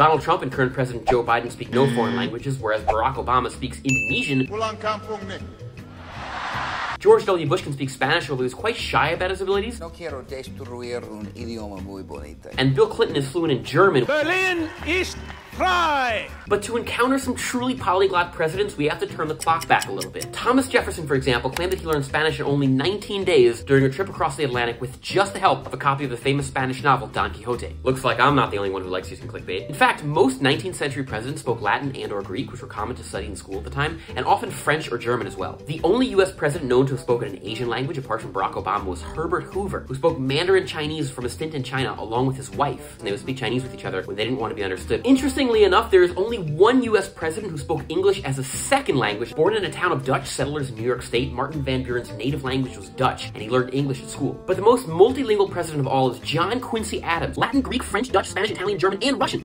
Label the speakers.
Speaker 1: Donald Trump and current President Joe Biden speak no foreign languages, whereas Barack Obama speaks Indonesian. George W. Bush can speak Spanish, although he's quite shy about his abilities.
Speaker 2: No quiero destruir un idioma muy bonito.
Speaker 1: And Bill Clinton is fluent in German.
Speaker 3: Berlin ist frei!
Speaker 1: But to encounter some truly polyglot presidents, we have to turn the clock back a little bit. Thomas Jefferson, for example, claimed that he learned Spanish in only 19 days during a trip across the Atlantic with just the help of a copy of the famous Spanish novel Don Quixote. Looks like I'm not the only one who likes using clickbait. In fact, most 19th century presidents spoke Latin and or Greek, which were common to study in school at the time, and often French or German as well. The only US president known to have spoken an Asian language apart from Barack Obama was Herbert Hoover, who spoke Mandarin Chinese from a stint in China along with his wife, and they would speak Chinese with each other when they didn't want to be understood. Interestingly enough, there is only one US president who spoke English as a second language. Born in a town of Dutch settlers in New York State, Martin Van Buren's native language was Dutch, and he learned English at school. But the most multilingual president of all is John Quincy Adams. Latin, Greek, French, Dutch, Spanish, Italian, German, and Russian.